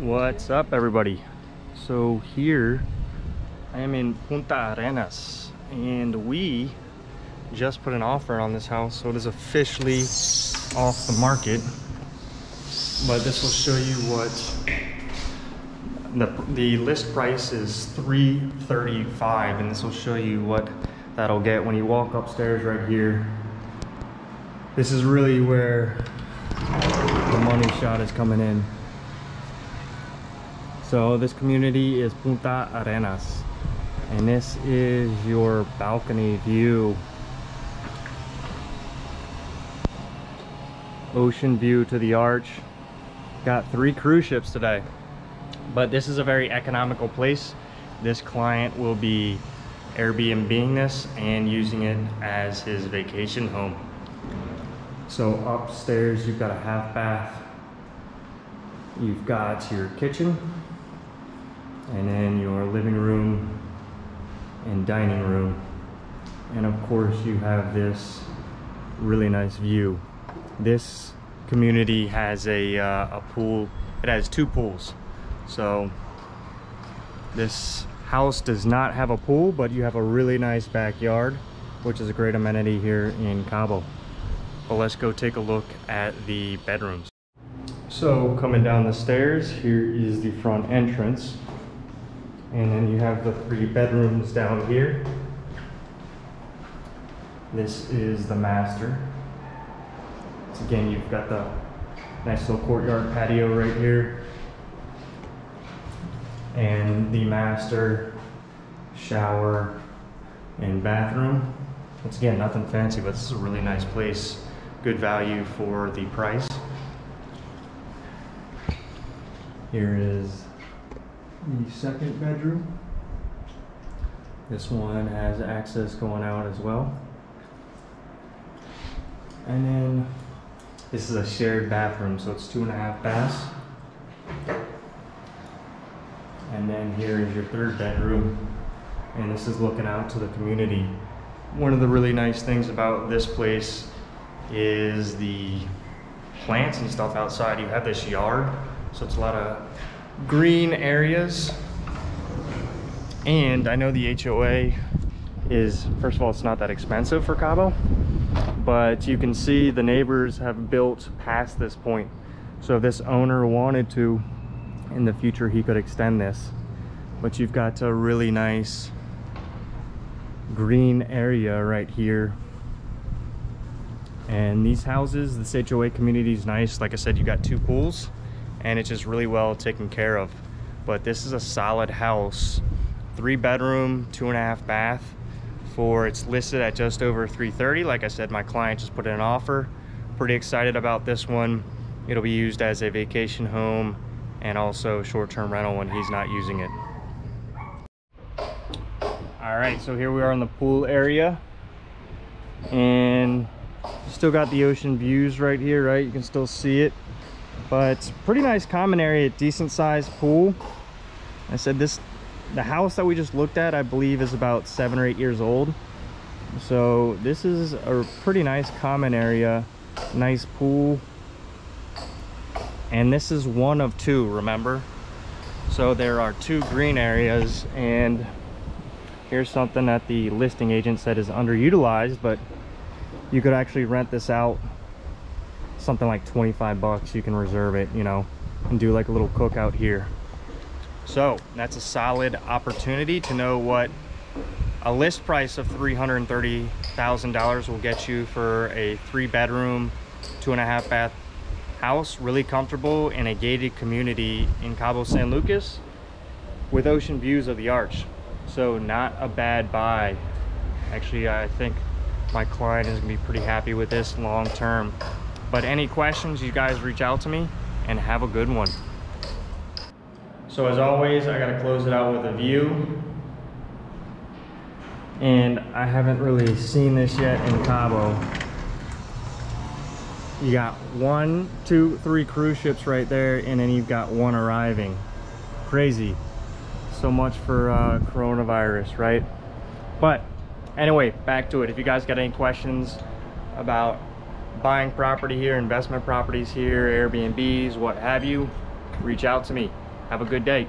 What's up everybody? So here I am in Punta Arenas and we just put an offer on this house so it is officially off the market. But this will show you what the, the list price is 335 and this will show you what that'll get when you walk upstairs right here. This is really where the money shot is coming in so this community is Punta Arenas and this is your balcony view. Ocean view to the arch. Got three cruise ships today but this is a very economical place. This client will be Airbnbing this and using it as his vacation home. So upstairs you've got a half bath. You've got your kitchen and then your living room and dining room. And of course you have this really nice view. This community has a, uh, a pool it has two pools. So this house does not have a pool but you have a really nice backyard which is a great amenity here in Cabo. But let's go take a look at the bedrooms. So coming down the stairs here is the front entrance and then you have the three bedrooms down here. This is the master. So again you've got the nice little courtyard patio right here. And the master shower and bathroom. Once again nothing fancy but this is a really nice place. Good value for the price. Here is the second bedroom. This one has access going out as well. And then this is a shared bathroom so it's two and a half baths. And then here is your third bedroom and this is looking out to the community. One of the really nice things about this place is the plants and stuff outside. You have this yard so it's a lot of green areas. And I know the HOA is first of all it's not that expensive for Cabo but you can see the neighbors have built past this point. So if this owner wanted to in the future he could extend this. But you've got a really nice green area right here. And these houses this HOA community is nice. Like I said you got two pools and it's just really well taken care of. But this is a solid house three bedroom two and a half bath. For it's listed at just over 330 like I said my client just put in an offer. Pretty excited about this one. It'll be used as a vacation home and also short-term rental when he's not using it. All right so here we are in the pool area. And still got the ocean views right here right? You can still see it but pretty nice common area decent sized pool. I said this the house that we just looked at i believe is about seven or eight years old. So this is a pretty nice common area nice pool. And this is one of two remember? So there are two green areas and here's something that the listing agent said is underutilized but you could actually rent this out something like 25 bucks you can reserve it you know and do like a little cookout here. So that's a solid opportunity to know what a list price of $330,000 will get you for a three bedroom two and a half bath house really comfortable in a gated community in Cabo San Lucas with ocean views of the arch. So not a bad buy. Actually I think my client is gonna be pretty happy with this long term but any questions you guys reach out to me and have a good one. So as always I gotta close it out with a view. And I haven't really seen this yet in Cabo. You got one two three cruise ships right there and then you've got one arriving. Crazy. So much for uh, coronavirus right? But anyway back to it. If you guys got any questions about buying property here investment properties here airbnbs what have you reach out to me Have a good day.